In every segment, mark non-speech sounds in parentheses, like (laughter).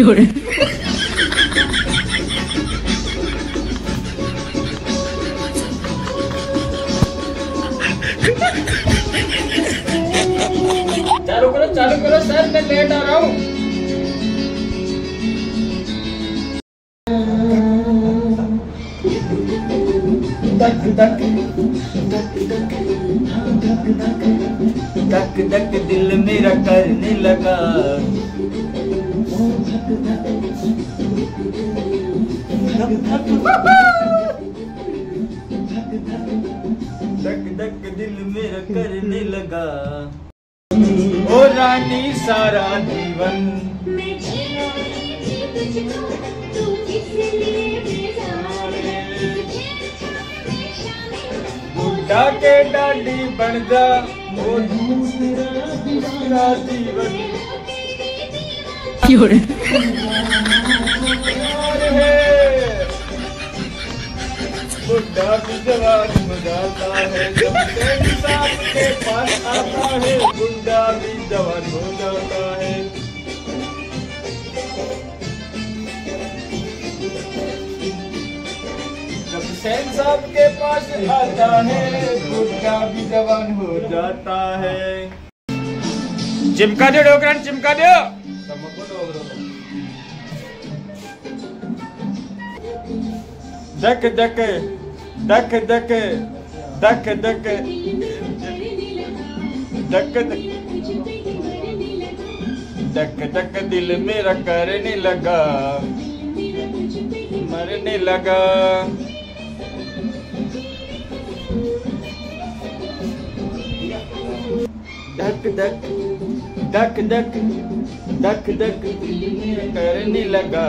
有人，चालू करो चालू करो सर मैं लेट आ रहा हूँ दिल मेरा करने लगा धक धक दिल मेरा करने लगा। ओ रानी सारा जीवन। मैं जीना तुझको तू इसलिए डाडी बन जा। दूसरा दूसरा जीवन। की हो रहे हुसैन साहब के पास आता है भी जवान हो जाता है। चिमका दो डोकरन चिमका दो। धक धक धक धक धक धक धक धक धक दिल मेरा करने लगा मरने लगा धक धक धक धक दिल मेरा करने लगा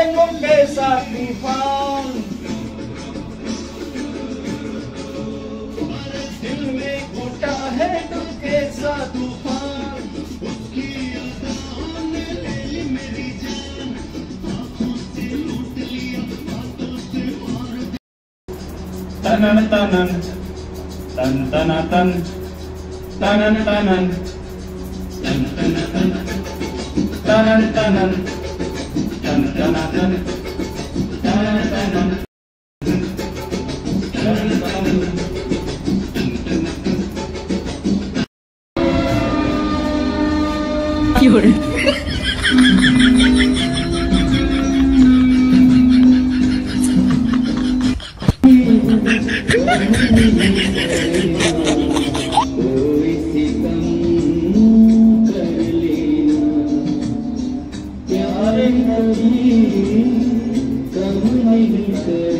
है तुम के साथी कौन तुम्हारे दिल में घुटा है तुम के साथ तूफ़ान उसकी अदाओं ने ले ली मेरी जान आँखों से लूट लिया बातों से और तनन तनन तन तना तन तनन तनन तन तना तन तनन तनन 有人，(laughs) कभी कभी कभी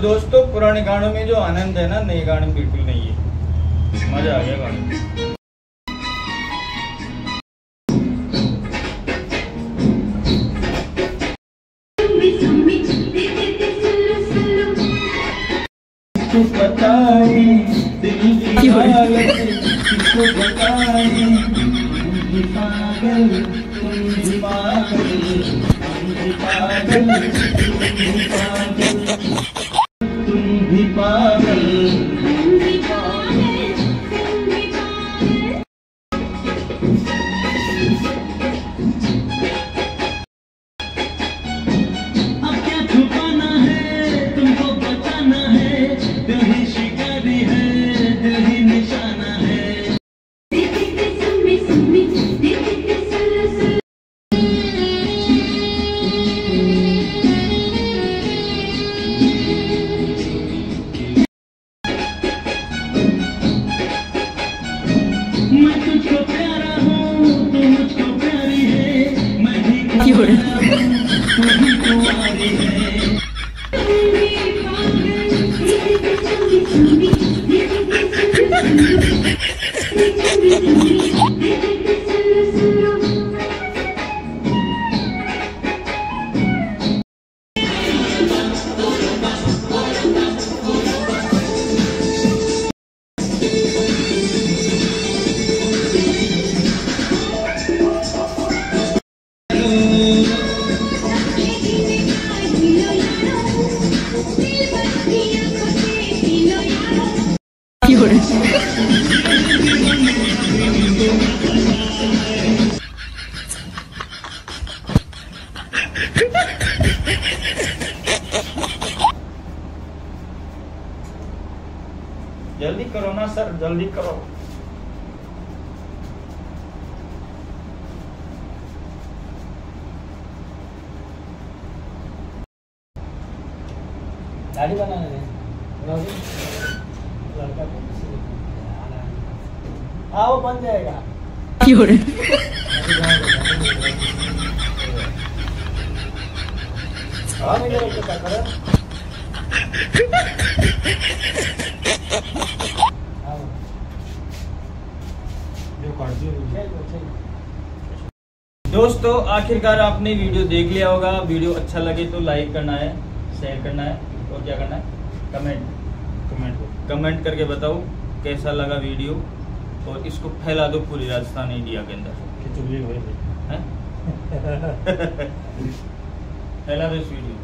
दोस्तों पुराने गानों में जो आनंद है ना नए गाने में बिल्कुल नहीं है। मज़ा आ गया गाने बताए दिल की हालत किसको बताए? पागल तुम पागल हम पागल। Thank (laughs) you. करो ना सर जल्दी करो दाढ़ी बनाने दें लड़का को किसी ने हाँ वो बन जाएगा 有人，हाँ नहीं करो क्या करो हाँ जो कर दियो दोस्तों आखिरकार आपने वीडियो देख लिया होगा। वीडियो अच्छा लगे तो लाइक करना है शेयर करना है और क्या करना है? कमेंट कमेंट कमेंट करके बताओ कैसा लगा वीडियो? और इसको फैला दो पूरी राजस्थान इंडिया के अंदर? (laughs) फैला दो इस वीडियो।